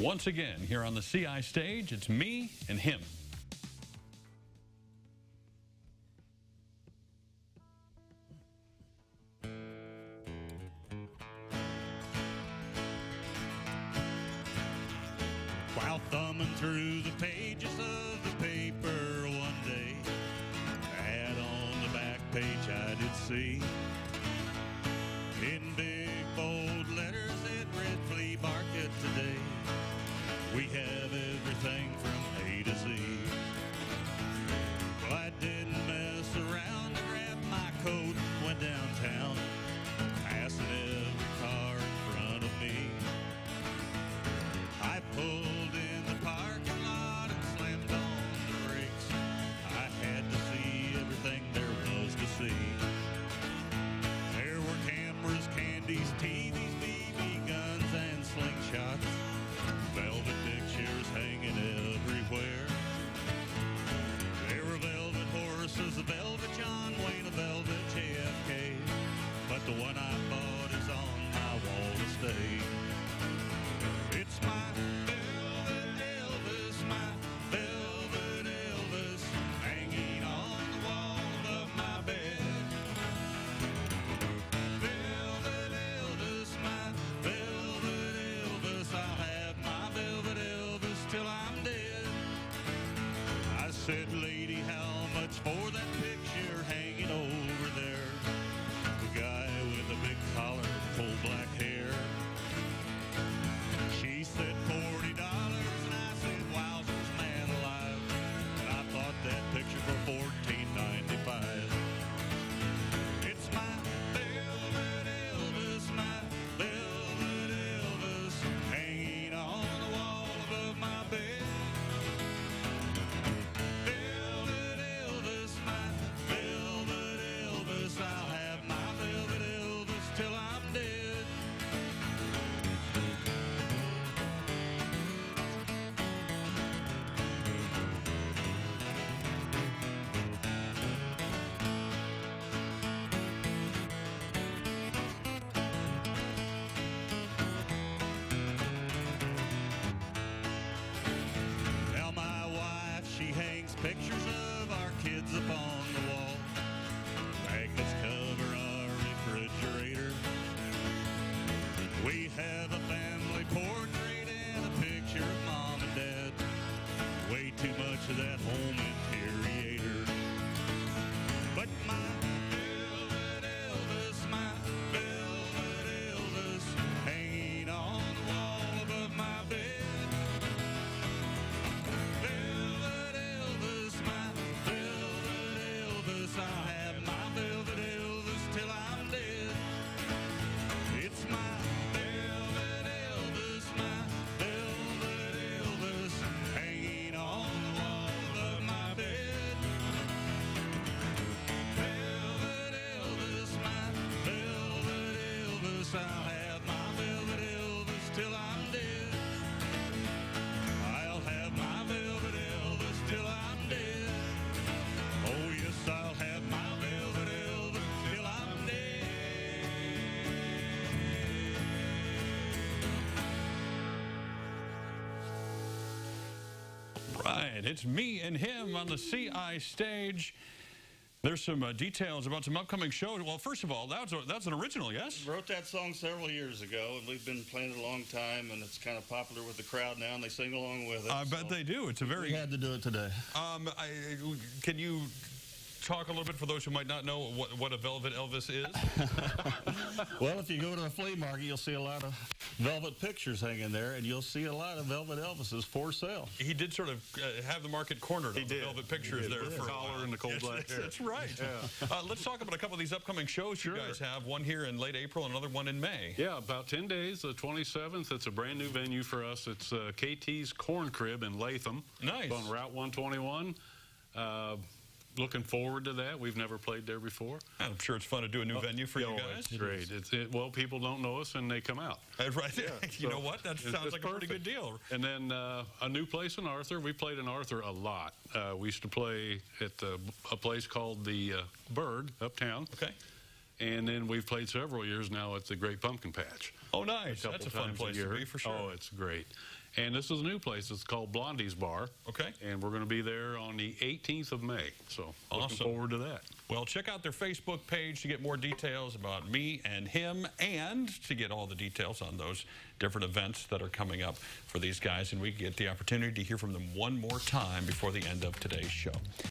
Once again, here on the CI stage, it's me and him. While thumbing through the pages of the paper one day, ad on the back page I did see. We have the one I pictures of our kids upon Right, it's me and him on the CI stage. There's some uh, details about some upcoming shows. Well, first of all, that's, that's an original, yes? Wrote that song several years ago, and we've been playing it a long time, and it's kind of popular with the crowd now, and they sing along with it. I bet they do. It's a We very. had to do it today. Um, I, can you talk a little bit for those who might not know what, what a Velvet Elvis is? Well, if you go to a flea market, you'll see a lot of velvet pictures hanging there, and you'll see a lot of velvet Elvises for sale. he did sort of uh, have the market cornered on the did. Velvet Pictures there for the a collar while. and the coal Yes, black that's, hair. That's right. Uh, let's talk about a couple of these upcoming shows you guys have. One here in late April, another one in May. Yeah, about 10 days, the 27th. It's a brand new venue for us. It's uh, KT's Corn Crib in Latham. Nice. On Route 121. Looking forward to that. We've never played there before. I'm sure it's fun to do a new venue for you Oh, guys. It's great. It's, it, well, people don't know us and they come out. Uh, Right. you so know what? That sounds like a pretty good deal. And then uh, a new place in Arthur. We played in Arthur a lot. Uh, we used to play at uh, a place called the uh, Bird uptown. Okay. And then we've played several years now at the Great Pumpkin Patch. Oh, nice. couple That's a fun place to be for sure. Oh, it's great. And this is a new place. It's called Blondie's Bar. Okay. And we're going to be there on the 18th of May. So Awesome. looking forward to that. Well, check out their Facebook page to get more details about me and him and to get all the details on those different events that are coming up for these guys. And we get the opportunity to hear from them one more time before the end of today's show.